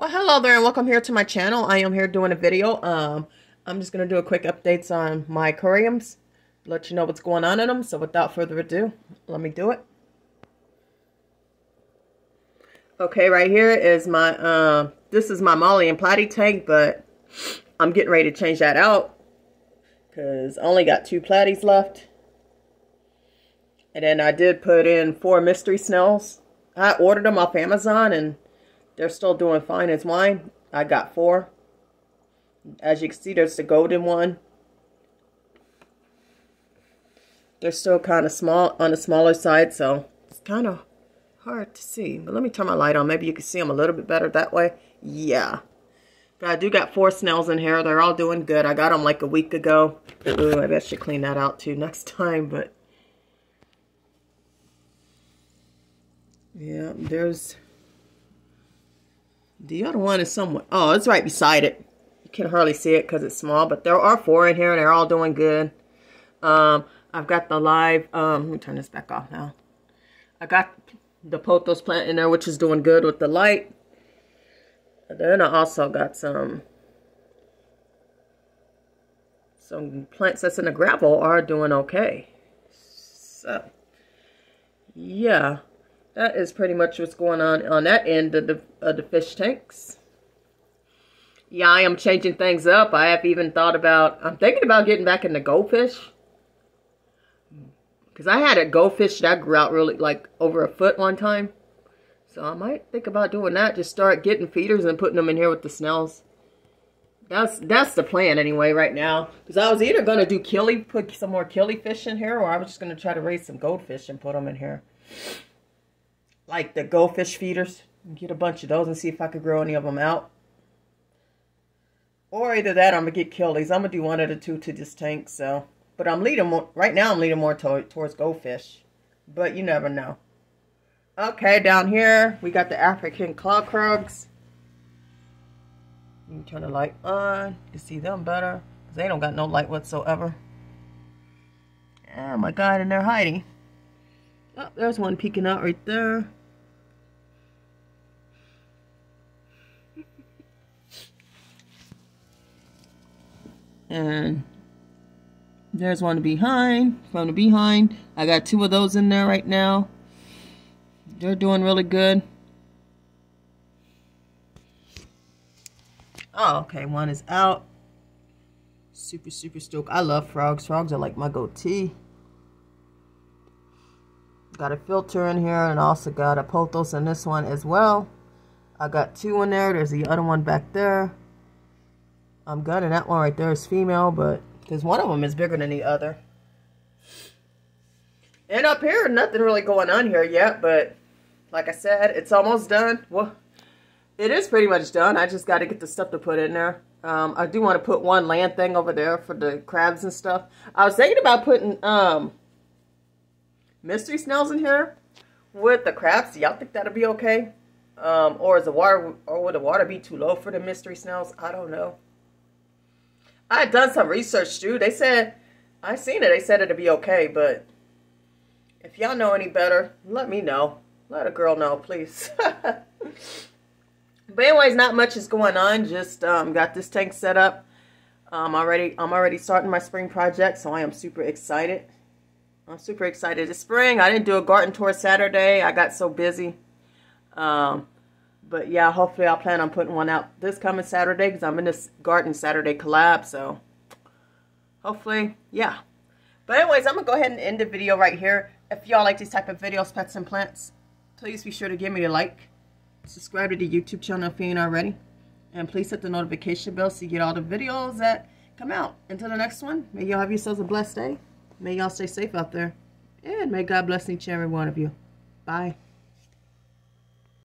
Well, hello there and welcome here to my channel. I am here doing a video. Um, I'm just going to do a quick updates on my aquariums. Let you know what's going on in them. So without further ado, let me do it. Okay, right here is my, uh, this is my Molly and Platy tank, but I'm getting ready to change that out. Because I only got two Platies left. And then I did put in four mystery snails. I ordered them off Amazon and they're still doing fine as mine. I got four. As you can see, there's the golden one. They're still kind of small, on the smaller side, so it's kind of hard to see. But let me turn my light on. Maybe you can see them a little bit better that way. Yeah. But I do got four snails in here. They're all doing good. I got them like a week ago. Ooh, maybe I should clean that out too next time, but... Yeah, there's the other one is somewhat, oh, it's right beside it. You can hardly see it because it's small, but there are four in here and they're all doing good. Um, I've got the live, um, let me turn this back off now. I got the pothos plant in there, which is doing good with the light. And then I also got some, some plants that's in the gravel are doing okay. So, yeah that is pretty much what's going on on that end of the, of the fish tanks. Yeah, I am changing things up. I have even thought about, I'm thinking about getting back into goldfish. Because I had a goldfish that grew out really, like, over a foot one time. So I might think about doing that. Just start getting feeders and putting them in here with the snails. That's that's the plan anyway right now. Because I was either going to do killie, put some more killie fish in here, or I was just going to try to raise some goldfish and put them in here like the goldfish feeders. Get a bunch of those and see if I could grow any of them out. Or either that I'm to get killies. I'm to do one of the two to this tank. So, But I'm leading more, right now I'm leading more to, towards goldfish. But you never know. Okay, down here we got the African clawed frogs. You turn the light on to see them better. Because they don't got no light whatsoever. Oh my god, and they're hiding. Oh, there's one peeking out right there. And there's one behind, from the behind. I got two of those in there right now. They're doing really good. Oh, okay, one is out. Super, super stoked. I love frogs. Frogs are like my goatee. Got a filter in here and also got a pothos in this one as well. I got two in there. There's the other one back there. I'm gunning that one right there is female, but because one of them is bigger than the other. And up here, nothing really going on here yet, but like I said, it's almost done. Well, it is pretty much done. I just got to get the stuff to put in there. Um, I do want to put one land thing over there for the crabs and stuff. I was thinking about putting um, mystery snails in here with the crabs. Y'all think that'll be okay? Um, or is the water, or would the water be too low for the mystery snails? I don't know. I had done some research too. They said, I seen it. They said it'd be okay, but if y'all know any better, let me know. Let a girl know, please. but anyways, not much is going on. Just um, got this tank set up. Um, already, I'm already starting my spring project, so I am super excited. I'm super excited. It's spring. I didn't do a garden tour Saturday. I got so busy. Um, but yeah, hopefully I'll plan on putting one out this coming Saturday because I'm in this Garden Saturday collab. So hopefully, yeah. But anyways, I'm going to go ahead and end the video right here. If y'all like these type of videos, pets and plants, please be sure to give me a like. Subscribe to the YouTube channel if you ain't already. And please hit the notification bell so you get all the videos that come out. Until the next one, may y'all have yourselves a blessed day. May y'all stay safe out there. And may God bless each and every one of you. Bye.